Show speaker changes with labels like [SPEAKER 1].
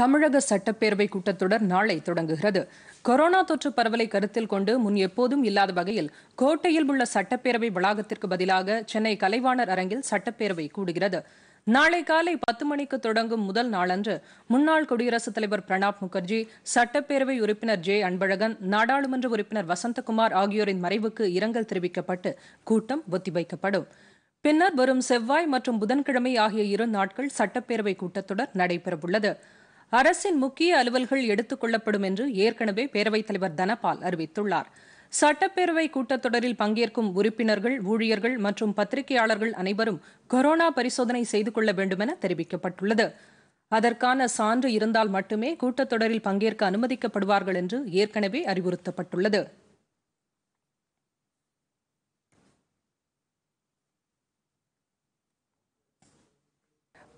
[SPEAKER 1] தமிழக சட்டப்பேரவை கூட்டத்தொடர் நாளை தொடங்குகிறது. கொரோனா தொற்று பரவலை கருத்தில் கொண்டு முன் எப்போதும் இல்லாத வகையில் கோட்டையில் உள்ள சட்டப்பேரவை வளாகத்திற்கு பதிலாக சென்னை கலைவாணர் அரங்கில் சட்டப்பேரவை கூடுகிறது. நாளை காலை பத்து மணிக்கு தொடங்கும் முதல் நாளன்று முன்னாள் குடியரசுத் தலைவர் பிரணாப் முகர்ஜி சட்டப்பேரவை உறுப்பினர் ஜே அன்பழகன் நாடாளுமன்ற உறுப்பினர் வசந்தகுமார் ஆகியோரின் மறைவுக்கு இரங்கல் தெரிவிக்கப்பட்டு கூட்டம் ஒத்திவைக்கப்படும். பின்னர் வரும் செவ்வாய் மற்றும் புதன்கிழமை ஆகிய இரு நாட்கள் சட்டப்பேரவை கூட்டத்தொடர் நடைபெறவுள்ளது. அரசின் முக்கிய அலுவல்கள் எடுத்துக் கொள்ளப்படும் என்று ஏற்கனவே பேரவைத் தலைவர் தனபால் அறிவித்துள்ளார். சட்டப்பேரவை கூட்டத்தொடரில் பங்கேற்கும் உறுப்பினர்கள் ஊழியர்கள் மற்றும் பத்திரிகையாளர்கள் அனைவரும் கொரோனா பரிசோதனை செய்து கொள்ள வேண்டுமென தெரிவிக்கப்பட்டுள்ளது. அதற்கான சான்று இருந்தால் மட்டுமே கூட்டத்தொடரில் பங்கேற்க அனுமதிக்கப்படுவார்கள் என்று ஏற்கனவே அறிவுறுத்தப்பட்டுள்ளது.